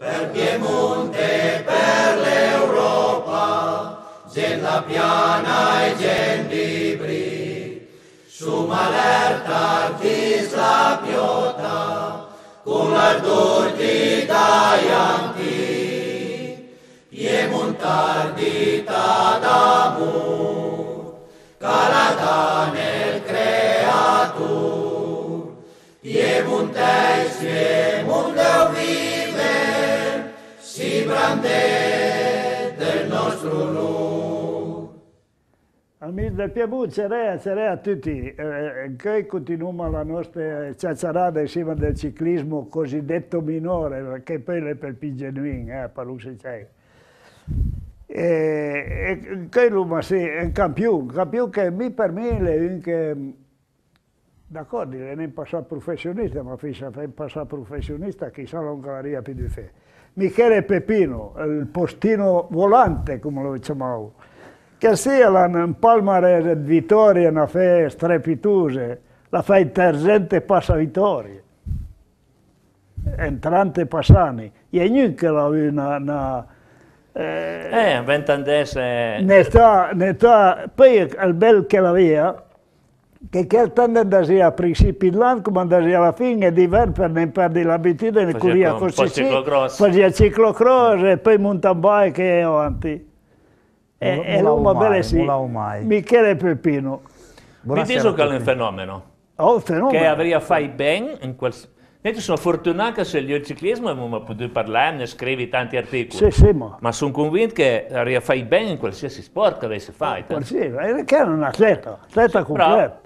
Per Piemonte, per l'Europa, gente la piana e gente di bri. Su malerta artista piota, con l'ardor di Daianti, Piemontardita d'amor, calata nel creatur, Piemontes, Piemonte si brande del nostro onore. Amici del Piemonte, cerea, cerea a tutti. Eh, che continuiamo la nostra ciacciarada insieme del ciclismo cosiddetto minore, che poi è per più genuino, eh, per lo si c'è. E, e che lui sì, è un campione, un campione che mi per me è un che, d'accordo, è un passato professionista, ma se è un passato professionista, chissà non calaria più di fe. Michele Pepino, il postino volante, come lo chiamavo che sia un palmarès di vittorie, una fe strepitose, la fa intergente passa vittorie. Entrante passani. E non che la una, una eh, eh ventandese... Netta, netta, poi il bel che la che quel tanto andasi a principi dell'anno come andasi alla fine è diverso per non perdere l'abitudine, corria così, faceva ciclocross e poi mountain bike e avanti. E, e l'uomo bene sì, Michele Peppino. Buonasera Mi dico che è un fenomeno. Oh, un fenomeno. Che avrebbe fatto bene in quel... Noi sono fortunato se il ciclismo abbiamo potuto parlare, ne scrivi tanti articoli. Sì, sì, ma... ma sono convinto che fatto bene in qualsiasi sport che avesse fatto. Eh, sì, che era un atleta, atleta completo.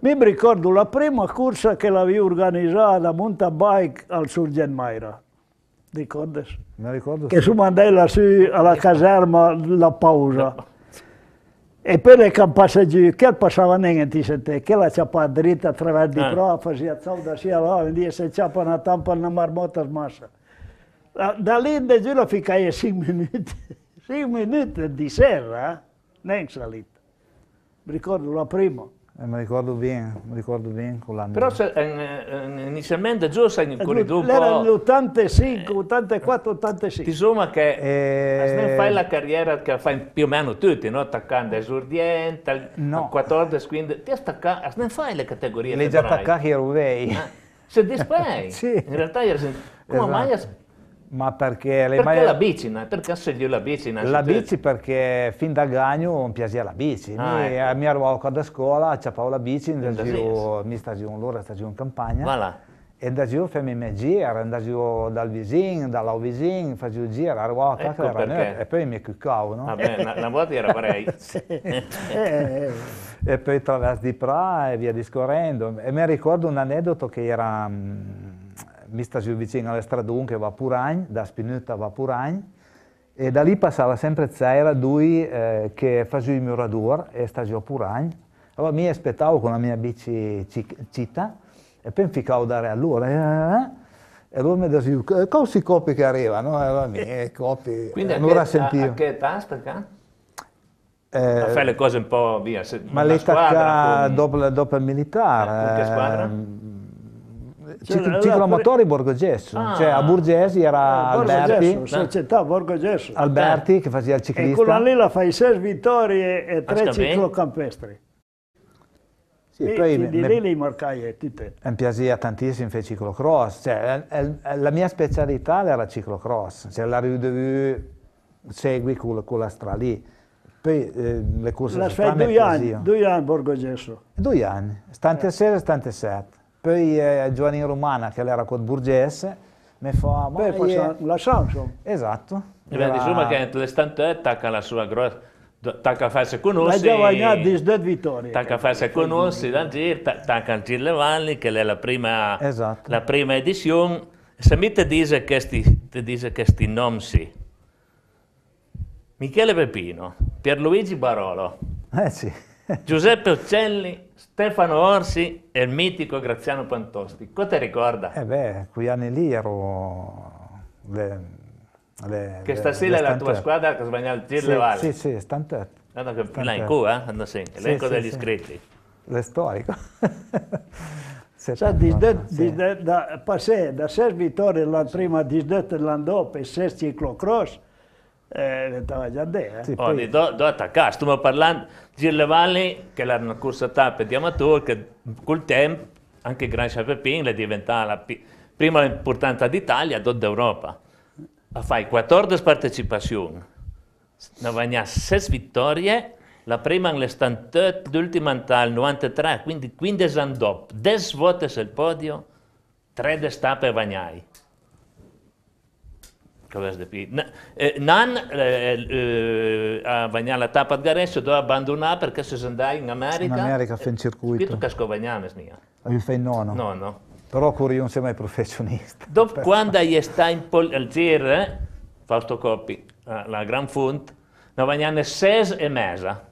Mi ricordo la prima corsa che l'avevo organizzata a mountain bike al Surgen Maira. Ricordi? Mi ricordo. Che su mandai lassù alla caserma la pausa. E poi le campasse giù, che passava niente, sente, che la ciappa dritta attraverso di eh. prova, faceva zauda sia là, dia se ciappa una tampa una marmotta smassa. Da lì in giù la ficai 5 minuti, 5 minuti di sera, non salita. Mi ricordo la prima. Eh, mi ricordo bene, mi ricordo bene con l'anno. Però se, eh, inizialmente giù sei in corridoio un Era l'85, 84, 85. Insomma che eh, fai la carriera che fai più o meno tutti, no? Attaccante esordiente, no. 14, 15, ti attacca, non fai le categorie Le già attaccati europei. Eh? Se display, sì. in realtà eri come esatto. mai ma perché... Perché mai... la bici? Perché scegli la bici? La bici perché fin da gagno mi piaceva la bici. Ah, mi, ecco. mi arrivavo da scuola, c'avevo la bici, andavo, mi stavo l'ora, stavo in campagna. Voilà. E andavo a fare i miei giri, andavo dal vicino, dall'au vicino, facevo giri, arrivavo a casa ecco e poi mi cuccavo, no? Vabbè, una, una volta era vorrei. e poi attraverso di Pra e via discorrendo. E mi ricordo un aneddoto che era mi stavo vicino alle stradone che va a Puragn, da Spinutta va a Puragn, e da lì passava sempre Zaira, lui eh, che faceva il muradur e stavo a Puragn. Allora mi aspettavo con la mia bici città e poi mi ficavo dare a lui. Eh, e lui mi diceva, come si copi che arrivano? E allora mi copi, Quindi non sentivo. A che età sta qua? Eh, fai le cose un po' via. Se, ma l'età dopo, dopo, il militare. Eh, con che squadra? Eh, cioè, ciclomotori Borgo Gesso, ah, cioè a Burgesi era eh, Alberti, Gesso, società Borgo Gesso. Alberti eh. che faceva il ciclista. E quella lì la fai 6 vittorie e 3 ciclocampestri. Sì, e poi di lì le marcai tutte. Mi piaceva tantissimo fare ciclocross, cioè, la mia specialità era ciclocross, cioè la Rue segui con, con la strada lì. Poi eh, le corse la fai due anni, due anni Borgo Gesso. Due anni, stante 6 e stante 7. Poi eh, Giovanni Romana, che era con Burgese, mi fa... Ma Beh, io... la Samsung. Esatto. E era... insomma che nell'istante attacca la sua grossa... Tacca farsi conosci, la guadagnato 12 vittorie. Tacca a farsi conosci da giro, tacca a Giro Valli, che è la prima, esatto. la prima edizione. Se mi ti dice questi, ti dice questi nomi, sì. Michele Pepino, Pierluigi Barolo, eh sì. Giuseppe Uccelli, Stefano Orsi e il mitico Graziano Pantosti. Cosa ti ricorda? Eh beh, quegli anni lì ero... Le, le, che stasera è la tua squadra che sbaglia il Giro sì, Levale. Sì, sì, stantette. Guarda che là in Q, eh? Andò sì, elenco sì, degli sì, iscritti. Le storico. Sa, disdet, disdet, da, passé da 6 vittorie la prima, 17 l'anno dopo e 6 ciclocross, eh, stava già lì. Eh. Sì, oh, poi... do, do attaccare, stiamo parlando di Le Valli, che era una corsa tappa di amatori, che col tempo, anche grazie a Pepin, è diventata la prima importanza d'Italia, e d'Europa. Ha fatto 14 partecipazioni, ne ha 6 vittorie, la prima nell'78, l'ultima nel 93, quindi 15 anni dopo, 10 volte sul podio, 3 destape Vagnai. Eh, Nan eh, eh, a Vagnai la tappa di Garesso dove abbandonare perché si andai in America. In America fa in circuito. Quito casco Vagnai, mia. Avevi fatto il nono? No, no. Però Curi non sei mai professionista. Dopo quando è stato in pol- al giro, eh, Fausto Coppi, la Gran Font, ne Vagnai 6 e mezza.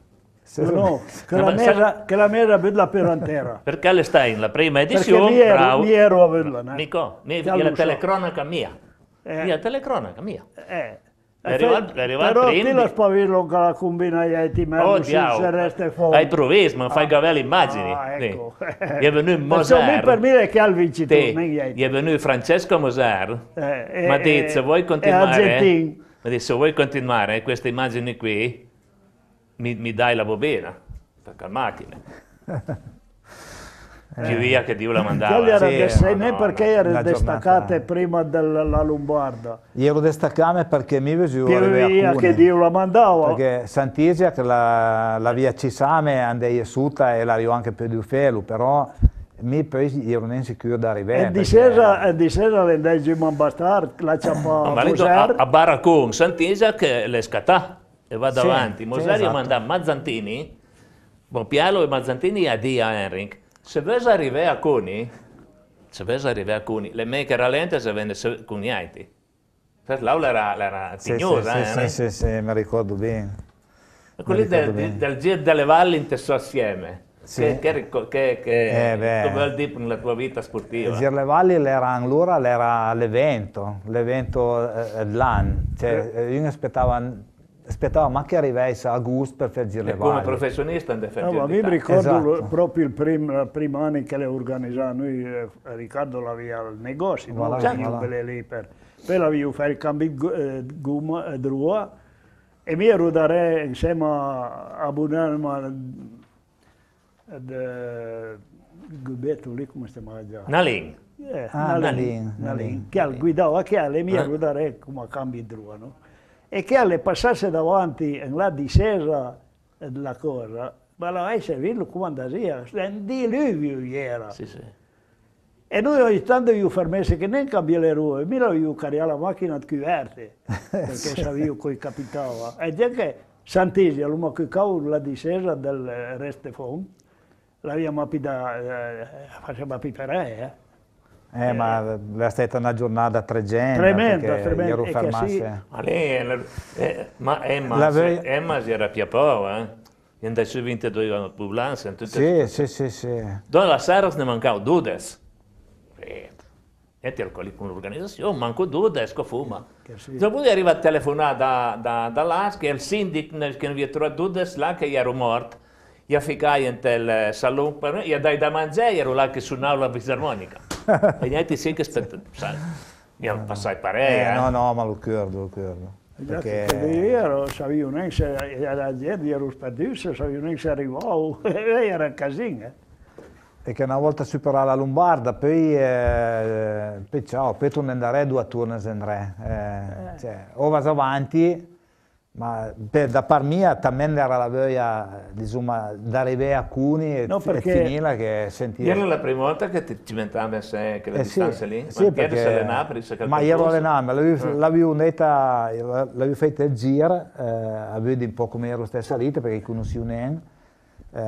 No, che la, mesa, che la mesa bella per intera. Perché le stai in la prima edizione? Perché mi ero, mi ero a vederla. Eh? Nico, mi, la telecronaca mia. Eh. Mia telecronaca mia. Eh. Arriva, arriva però ti la spavilo che la combina e ti metti oh, se resta fuori. Hai provisto, ma fai ah. gavelle immagini. Ah, ecco. Gli è venuto Moser. per me che ha il vincitore. Gli è venuto Francesco Moser. Eh, ma dice, se vuoi continuare... Ma dice, se vuoi continuare queste immagini qui, mi, mi dai la bobina per calmarti. Eh. via che Dio la mandava. Ero sì, sei perché eri destaccate prima della Lombarda. Io ero destaccate perché mi vedevo via che Dio la mandava. Perché Sant'Isia che la, la via Cisame andai suta e l'arrivo anche per di Ufelu, però mi poi ero non sicuro da arrivare. E di sera, perché... di sera le leggi Bastard, la ciappa a, a Baracon, Sant'Isia che le scattà e vado sì, avanti. Moserio sì, esatto. manda Mazzantini, Bonpialo e Mazzantini a Dia Henrik. Se vuoi arrivare a Cuni, se vuoi arrivare a Cuni, le mie che rallente se vende cuniaiti. L'aula era, era tignosa. Sì, sì, eh, sì, sì, mi ricordo bene. Quelli del, bene. del Giro delle Valli inteso assieme. Sì. Che, che, che, che eh, vuol dire nella tua vita sportiva? Il Giro delle Valli era allora l'evento, l'evento eh, l'anno. Cioè, eh. Io mi aspettavo aspettava ma che arrivasse a agosto per fare giro le come professionista in no, ma mi ricordo esatto. proprio il primo, primo anno che le organizzavamo noi eh, Riccardo l'aveva al negozio voilà, no? voilà. lì per poi l'avevo fatto il cambio eh, gomma e drua e mi ero dare insieme a, a Bunelma ad eh, Gubetto lì come si chiama già Nalin eh, ah, Nalin, Nalin, Nalin, Nalin. che guidava che alle mi ero dare come cambio drua no? E che alle passasse davanti la discesa della cosa, ma la hai servito come andasia, un diluvio era. Sì, sì. E noi ogni tanto io fermassi che non cambia le ruote, mi io caricare la macchina di cuverte, perché sapevo che capitava. E già che Sant'Isia, l'uomo che cavo la discesa del Restefon, la via mapida, eh, faceva pipere, eh. Eh, ma è stata una giornata tremenda. Tremenda, tremenda. Ero fermasse. Sì. Ma lei, eh, ma Emma, se, Emma si era più poca, eh? E andai su 22 ambulanze. Sì, sì, sì, sì. Dove la sera ne mancava due. E ti ero con l'organizzazione, manco due, esco fuma. Sì. Dopo arriva a telefonare da, da, da là, che il sindaco che vi trovato due, là che ero morto. Io ficai nel salone, io dai da mangiare, ero là che suonavo la fisarmonica. e niente, sì che aspetta, mi hanno passato parecchio. Eh, no, no, ma lo ricordo, lo ricordo. Perché... Io sapevo neanche se la gente ero sperduto, sapevo neanche se arrivavo, era un casino. Eh. E che una volta superata la Lombarda, poi, eh, poi ciao, poi tu ne andrai due turni in re. Eh, eh. Cioè, o vas avanti, ma per, da par mia talmente era la voglia insomma, di arrivare a Cuni e, no, e finirla che sentire. Era la prima volta che ti cimentavi se che la eh distanza sì, lì? Sì, ma perché, se allenava, ma io ero allenato, l'avevo detta, l'avevo fatto il giro, eh, avevo un po' come ero stessa lì perché conoscevo un eh,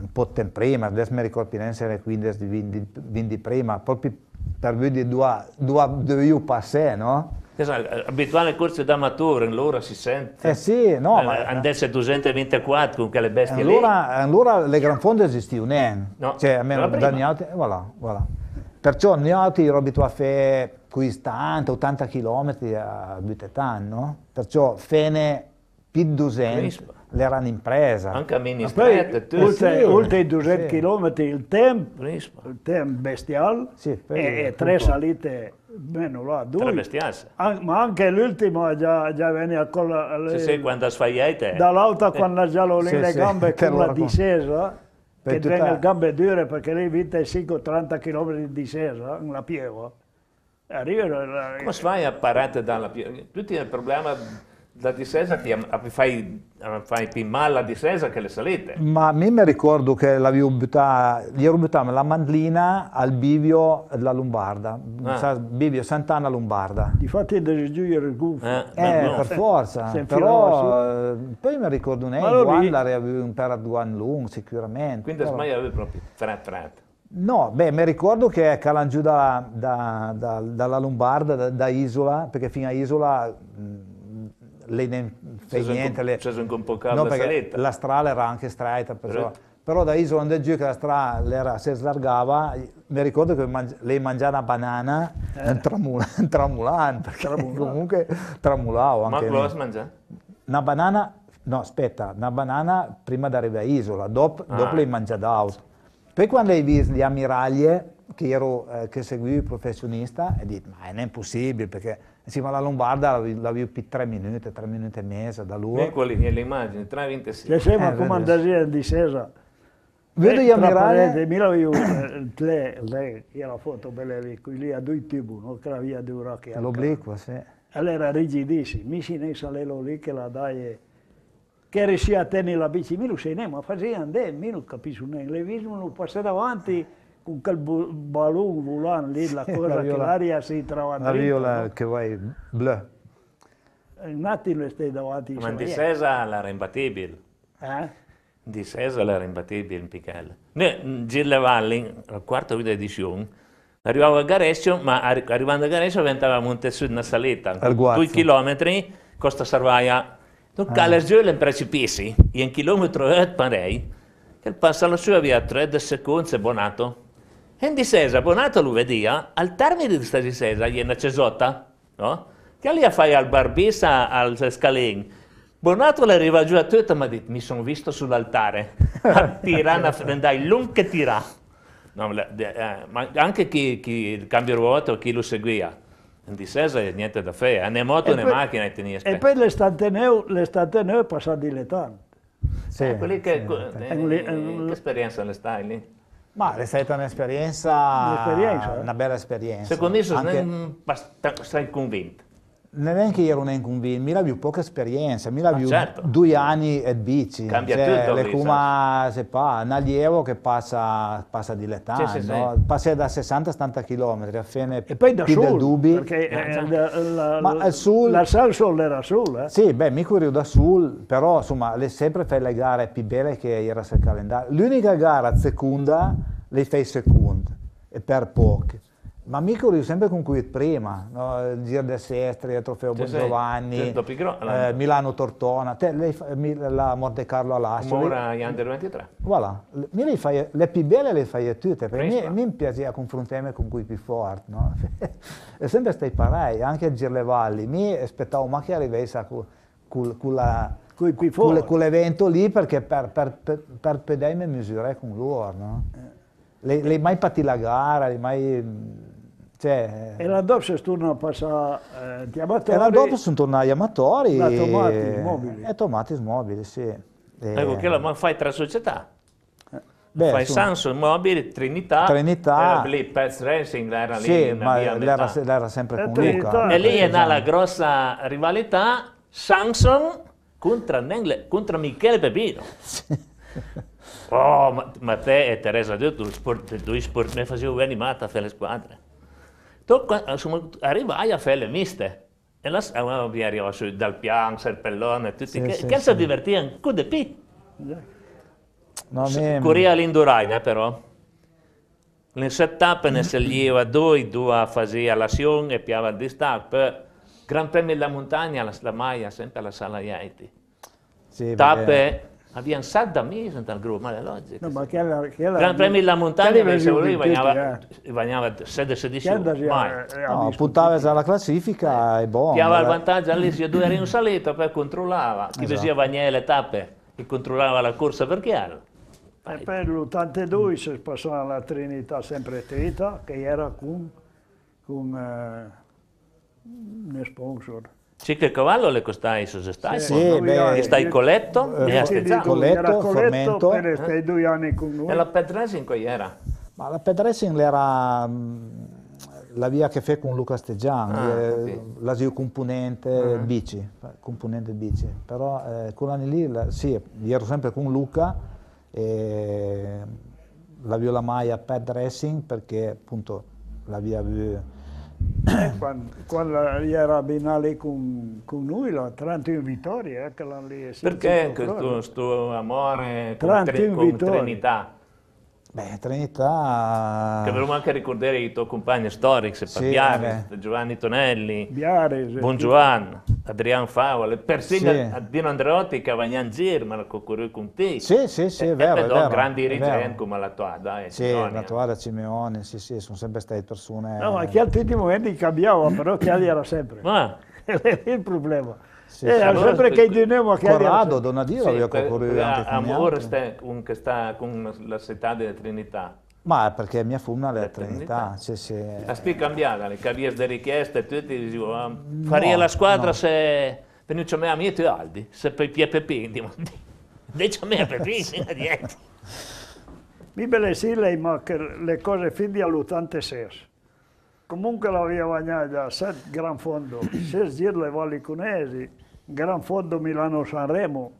un po' tempo prima, adesso mi ricordo se era 15 di 20 prima, proprio per vedere due, due, due io passare, no? Abituale corse da maturo, allora si sente. Eh sì, no, eh, ma... Andesse 224 con quelle bestie allora, lì. Allora le gran fonde esistivano, no, cioè almeno da Gnauti, voilà, voilà. Perciò Gnauti ero abituato a fare 70-80 km a Butetan, no? Perciò fene più 200 Crispa. l'erano in presa. Anche a Poi, oltre, sì, oltre i 200 sì. km il tempo, il tempo bestiale Sì, e, e tre salite meno là, Tre due. bestiasse. An- ma anche l'ultimo già, già veniva con la, le- Sì, sì, quando sfaiate. dall'alto quando ha già lo lì Sì, le sì, gambe te con la discesa, Per che tutta- le gambe dure perché lei 25-30 km di discesa, la piego. Arriva la- Come si fa a parare dalla pie- Tu hai il problema della discesa, ti fai, fai più male la discesa che le salite. Ma a me mi ricordo che l'avevo buttata, gli ero buttata la mandlina al bivio della Lombarda, Ah. bivio Sant'Anna Lombarda. Difatti devi giungere il gufo. Eh, Eh, no, per forza, però eh, poi mi ricordo un lì- avevo un per due anni lungo sicuramente. Quindi però- ormai avevi proprio frat frat. No, beh, mi ricordo che calan giù da- da- da- dalla Lombarda, da, da Isola, perché fino a Isola mh, lei non fa niente. le- No, la salita. la strada era anche stretta, perciò- però da Isola andò giù che la strada si slargava, mi ricordo che mangi- lei mangiava una banana Eh. tramula- tramulante, perché comunque tramulavo Ma anche cosa lì. si mangia? Una banana, no aspetta, una banana prima di arrivare a Isola, dopo, Ah. dopo lei mangia d'auto. Poi quando hai visto gli ammiraglie, che, ero, eh, che seguivo il professionista, e dico, ma è impossibile, perché insieme alla Lombarda l'avevo più tre minuti, tre minuti e mezzo da lui. Ecco lì, nelle immagini, 3,26. Che sembra Eh, andare in discesa. Vedo Eh, gli ammiragli, Mi l'avevo, eh, lei, lei, io la foto bella lì, qui lì a due tubi, no? che la via di Uracchi. l'obliquo, sì. Ella era rigidissima, mi si ne salelo lì che la dai, che riuscì a tenere la bici, mi lo sei ne, ma faceva andare, mi non capisco niente, le visto non passare avanti con quel ballone volante lì, la cosa la che l'aria si trova La dritto, viola no? che vuoi, blu. Un attimo stai davanti. Ma in discesa era imbattibile. eh? In discesa era imbattibile in Pichelle. Noi, in Gille Valli, al quarto video edizione, arrivavo a Garesio, ma arri- arrivando a Garesio diventavamo un su una salita, Al Guazzo. due chilometri, costa Sarvaia. Tu Ah. giù in precipici, e un chilometro e parei, che passa la sua via 3 secondi e bonato. E in discesa, bonato lo vedia, al termine di questa discesa, gli è una cesotta, no? Che lì fai al barbissa, al scalin. Bonato le arriva giù a e mi ha detto, mi sono visto sull'altare, a tirare, prendai l'un che tira. No, eh, ma anche chi, chi il cambio ruota, chi lo seguia, in discesa niente da fare, né moto E né poi- macchina e E poi l'estate neu è passata dilettante. Sì, Eh, che, sì. eh, È è un- che esperienza le stai lì? Ma è stata un'esperienza, Un'esperienza, eh? una bella esperienza. Secondo me sono Anche- sei convinto. Non è che ero un convinto, mi avevo poca esperienza, mi avevo certo. due anni e bici. Cambia cioè, tutto le come, se pa, un allievo che passa, passa dilettante, Sì, sì, no? sì. passa da 60-70 km, a fine E poi da più del sul, dubbi. perché eh, Eh, la, la, Ma al sul- la Salsol era sul, eh? Sì, beh, mi corro da sul, però insomma, le sempre fai le gare più belle che era sul calendario. L'unica gara seconda, le fai seconda, e per poche. Ma mi corro sempre con cui prima, no? il Giro del Sestri, il Trofeo Sì, Bon sì. Giovanni, Sì, dopo i gro- eh, Milano Tortona, te, lei la Monte Carlo all'Asso. Ora gli under 23. Voilà, le, mi le, fai, le più belle le fai tutte, perché mi, mi piace confrontarmi con cui più forti, no? e sempre stai parai, anche a Giro le Valli, mi aspettavo ma che arrivasse con, con, con la- Coi più con le- forti. con l'evento lì perché per, per, per, per potermi misurare con loro, no? Le, le mai patti la gara, le mai... Cioè, E l'anno dopo si torna a passare eh, di amatori. e l'anno dopo sono tornati amatori Da tomati e, mobili. e tomati mobili, sì. E- Ecco, che la, ma fai tre società. beh, fai insomma, Samsung Mobile, Trinità, Trinità. era lì Pets Racing, era lì Sì, in ma via l'era, l'era sempre Eh, con Trinità. Luca. E lì è Esatto. la grossa rivalità Samsung contro, Nengle- contro Michele Pepino. Oh, ma, ma te e Teresa, due, due sport, due sport, ne facevo animata a fare le squadre. Arrivai a fare le miste. E uh, mi arrivava su dal piano, Serpellone, tutti, Sì, che, sì, che sì. si divertivano con de pi. No, Corria l'Induraina però. Le setup ne sceglieva due, due faceva l'azione e piava il distacco. Gran Premio della Montagna, la, la Maia, sempre alla sala Iaiti. sì, Tappe, Abbiamo sat d'amici dal gruppo, ma è logico. No, ma che era, che era, Gran Premio della montagna, che invece lui guadagnava, eh. guadagnava 7-16 Che andava mai. a- a- No, puntava già alla classifica e boh. Chi aveva il vantaggio all'inizio due eri in salita, poi controllava. Chi Esatto. faceva le tappe, che controllava la corsa per chiaro. E poi l'82 si passò alla Trinità, sempre Trinità, che era con, con eh, un sponsor. Sì che il cavallo le costai su se stai. Sì, no? beh, E stai Coletto eh, e a sì, dico- Colletto, era Colletto Formento. per quei due anni con noi. E la pet racing poi era? Ma la ped racing era mh, la via che fa con Luca Steggian, Ah, eh, l'asio componente bici, componente bici. Però eh, quell'anno lì, la- sì, ero sempre con Luca e la via la Maia ped racing perché appunto la via Quando, quando era a Binale con, con noi, la 31 vittorie, eh, che l'hanno lì. Perché proprio. questo amore con, tre, con. Trinità? Beh, Trinità... Che dovremmo anche ricordare i tuoi compagni storici, Sì, Giovanni Tonelli, Biares, Adriano Favola, persino Sì. Dino Andreotti che aveva in giro, ma con con te. Sì, sì, sì, è vero, e è vedo vero, grandi è vero. dirigenti come la tua, dai. Sì, Sidonia. la tua da Simeone, sì, sì, sono sempre state persone... No, ma che a tutti i momenti cambiava, però che era sempre. Ma, è il problema. Sì, Eh, Allora, sempre spe- che di noi, che Corrado, Donadino sì, aveva per- concorrito per- anche con amore sta, con, che sta con la città della Trinità. Ma perché mia fumna è la La Trinità, Trinità. sì, sì. La spie cambiata, le cavies delle richieste, tutti dicevano, ah, faria la squadra no. se venuto a me a me e tu Aldi, se poi Pie Pepini, ma dice a me a Pepini, dietro. Mi belle sì, lei, ma che le cose fin all'86. Comunque l'aveva guagnata set Gran Fondo, sei giri le Valli Cunesi, Gran Fondo Milano-Sanremo,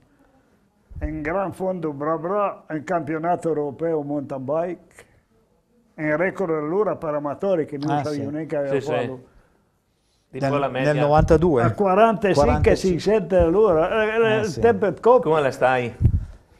in Gran Fondo Bra Bra, in campionato europeo mountain bike, in record dell'ora per amatori che non Ah, sapevo sì. neanche aveva Sì, sì. fatto. Tipo Nel, nel 92. A 45 45. si sente all'ora, eh, Eh, il sì. tempo è coppia. Come la stai?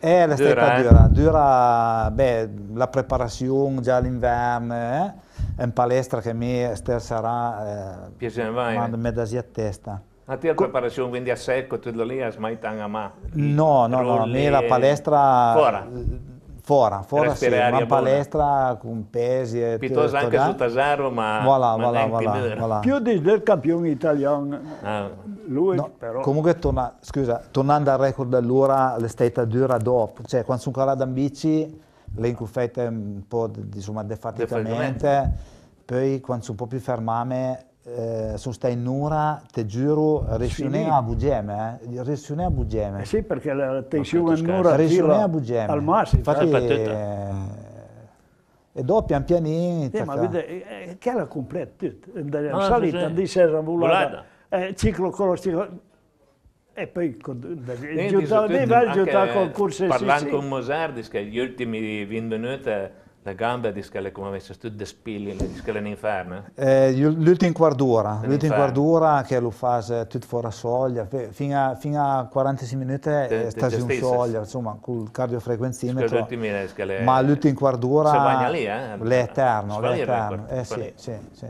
Eh, la Dura, stata eh? dura. Dura, beh, la preparazione già all'inverno, eh? In palestra che mi stasera sarà, eh, Piacere vai. manda me da a testa. A te la preparazione quindi a secco, tutto lì a smaitang a ma. No, no, no, a me la palestra... Fora. Fuori, fuori sì, ma palestra con pesi e Piuttosto anche su Tasaro, ma... Voilà, ma voilà, voilà, voilà. Più di- del campione italiano, Ah, lui No, però. Comunque, torna, scusa, tornando al record dell'ora, è stata dura dopo. Cioè, quando sono calato in bici, le incuffette un po' di- insomma, defaticamente, poi quando sono un po' più fermame, eh, sono stato in ora, te giuro, riuscire Finì. a buggeme, eh, riuscire a buggeme. Eh sì, perché la tensione scherzi. non Riuscire tira a buggeme. al massimo. Infatti, Eh, eh, e dopo pian pianino... Sì, ma tacca. vede, eh, che era completo, tutto. In salita, sì, sì. di sera volata, Volata. eh, ciclo con lo ciclo, e poi con, giuntava soprattutto di vai, anche giuntava con corse Parlando sì, con dice che gli ultimi 20 minuti le gambe dice che le come avesse tutte spilli, dice che le in inferno. Eh, l'ultima quarta d'ora, l'ultima quarta d'ora che lo fa eh, tutto fuori a soglia, fino a, fino a 46 minuti eh, un gestisci. soglia, insomma, col cardiofrequenzimetro. le ultime dice che le... Ma l'ultima quarta d'ora Se bagna lì, eh? l'è eterno, il eterno. Eh sì, sì, sì.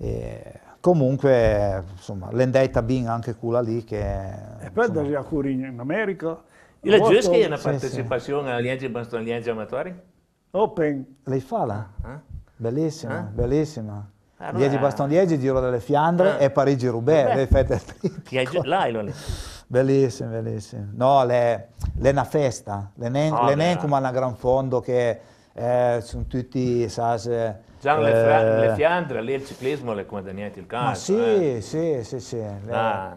E comunque, insomma, l'endetta bin anche quella lì che... E poi andare a Curigno in America. E la giusta è una sì, partecipazione Liegi Baston Liegi Amatori? Open, Lei fa là? Eh? Bellissima, Eh? bellissima. Allora- Liegi Baston Liegi, Giro delle Fiandre Eh. e triplo. Liegi- Là, è lì. Bellissimo, bellissimo. No, le, le è una festa, le ne, Ah, le una gran fondo che eh, sono tutti, sai, Già le, fra- eh, le Fiandre, lì il ciclismo le come niente il calcio. Ma sì, eh. sì, sì, sì. Le- Ah,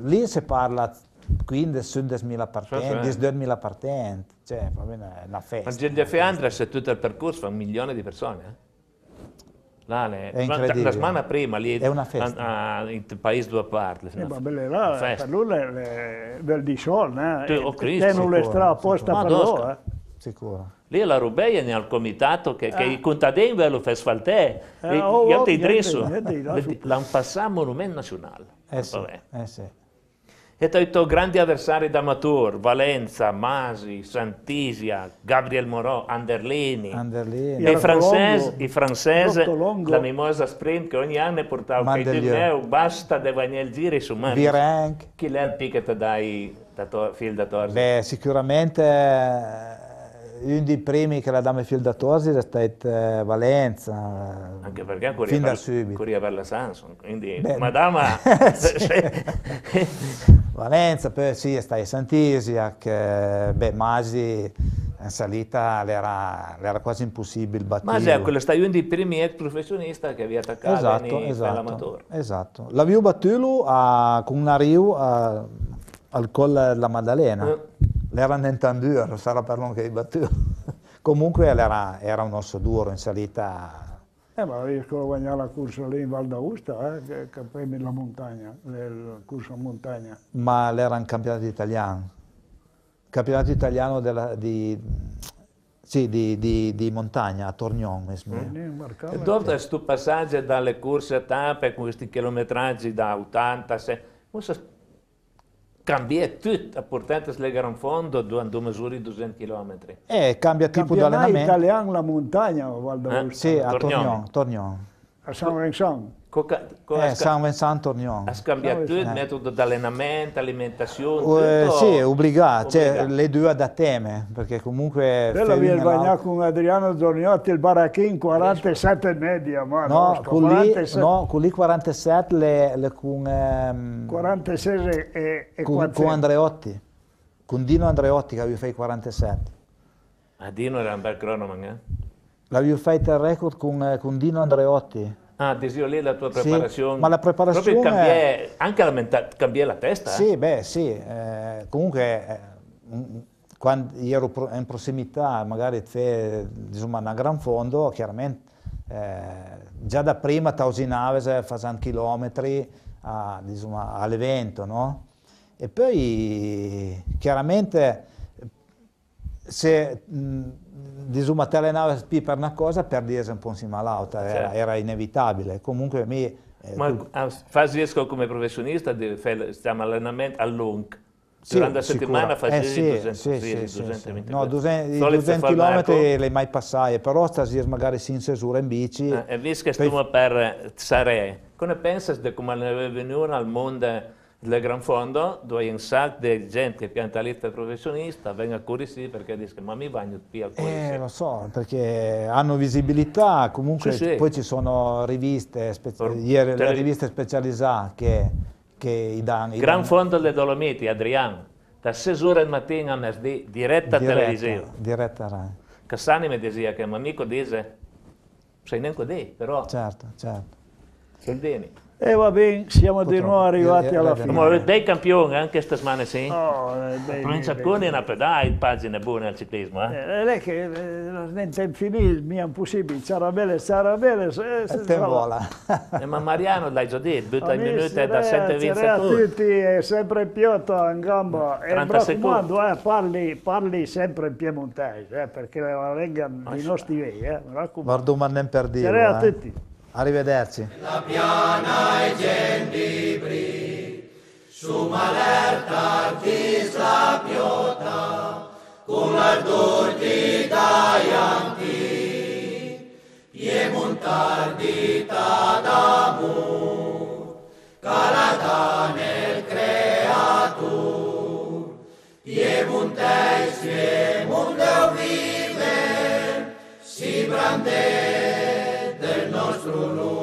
lì si parla 15.000 partenti, Sì, sì. 12.000 partenti, cioè, va bene, è una festa. Ma Gilda Fiandre, se tutto il percorso fa un milione di persone. eh. Là, le, È incredibile. La settimana prima lì È una festa. a- a- in paese due parti. eh, ma belle là, festa. per lui le, del di sol, eh? Sì, oh, E Cristo, Tenono le strade apposta per loro, eh. Sicuro. Lì alla Rubeia ne ha il comitato che, che i contadini ve lo fa asfaltare. Eh, e oh, oh, là su- L'hanno passato monumento nazionale. Eh sì, Vabbè. eh sì. E tu grandi avversari da Matur, Valenza, Masi, Santisia, Gabriel Moreau, Anderlini. Anderlini. E i francesi, Longo, i francesi, la mimosa sprint che ogni anno portava Mandelieu. Dumeu basta di venire il giro su mano. Virenque. Chi è il picchetto dai da to, fil da torsi? Beh, sicuramente uno dei primi che la dame fil da Torsi è stato eh, Valenza. Anche perché corria fin da per, subito. corria per la Samsung, quindi Beh, madama... Valenza, poi sì, stai Sant'Isiac, eh, beh, Masi in salita era, era quasi impossibile Ma battere. se quello stai uno dei primi ex professionisti che vi attaccava Esatto, esatto, l'amatore. esatto. L'avevo battuto a, con una Riu a- al Colle della Maddalena. Eh. L'era un entendur, sarà per non che battuto. Comunque era, era un osso duro in salita. Eh, ma riesco a guadagnare la corsa lì in Val d'Augusta, eh, che, che premi la montagna, il corso in montagna. ma l'era un campionato italiano. Campionato italiano della- di, sì, di, di- di montagna a Tornion. E dopo questo passaggio dalle corse a tappe con questi chilometraggi da 80, se, cambia tutto, importante slegare un fondo due, due misure 200 km. E cambia tipo di allenamento. italiano la montagna a Val d'Augusta, Sì, a Tornion. A San Vincent. Coca, co- Eh, San Vincent Tornion. ha scambiato Eh. tutto, il metodo di allenamento, alimentazione, Eh, tutto sì, è obbligato, cioè, le due da teme, perché comunque... Quello bagnato l'altra. con Adriano Zorniotti, il Barachin 47 e media, ma No, nostro, con lì, 47, no, con lì 47 le, le con, ehm, 46 e, e con, 400. con Andreotti, con Dino Andreotti che avevo fatto 47. A Dino era un bel cronoman, eh? L'avevo fatto il record con, eh, con Dino Andreotti. Ah, disio lì la tua Sì, preparazione. ma la preparazione Proprio cambiare, anche la, menta- cambiare la testa. eh? Sì, beh, sì. eh, comunque, eh, mm, quando ero in prossimità, magari c'è insomma, un gran fondo, chiaramente eh, già da prima Tausinaves facendo chilometri a, all'evento, no? E poi chiaramente se mh, te allenavi più per una cosa, perdi un po' insieme all'altra, era, Certo. era inevitabile. Comunque mi... eh, Ma tu- ah, fai riesco come professionista di fare allenamento a lungo. Sì, Durante la settimana Eh, facevi sì, 200, sì, sì, sì, sì, 220 sì. No, 200, i Solito 200 far Marco, km le mai passai, però stasera magari si insesura in bici. eh, E visto che stiamo per Sare, come pensi di come è venuto al mondo del Gran Fondo, dove un sacco di gente che pianta lì per professionista, venga a correre perché dice ma mi bagno più al Eh, correre. lo so, perché hanno visibilità, comunque Sì, sì. poi ci sono riviste, ieri le riviste specializzate che, che i danno. i Gran danno- Fondo delle Dolomiti, Adriano, da 6 ore del mattino a mercoledì, diretta, televisiva. diretta Rai. Cassani mi diceva che un amico dice, sei neanche lì, però Certo, certo. soldini. E va bene, siamo di Purtroppo. nuovo arrivati Eh, alla eh, fine. Ma dei campioni anche questa settimana sì. Oh, eh, beh, Provincia beh, Cuni una pedai pagine buone al ciclismo, eh? Eh, lei che eh, non è finito, mi è impossibile, sarà bene, sarà bene. eh, E te vola. Eh, ma Mariano l'hai già detto, butta i minuti da ragazzi, 120 ragazzi, secondi. tutti, è sempre Piotto in gamba. E 30 mi raccomando, eh, parli, parli sempre in piemontese, eh, perché la vengano i nostri vei, eh, mi raccomando. Guardo ma non per dire. Ciao a tutti. Arrivederci. La piana e gendibri, su malerta artis la piota, l'ardor di Daianti, piemontardita d'amor, calata nel creatur, piemontes, piemonte vive, si brande Rasulullah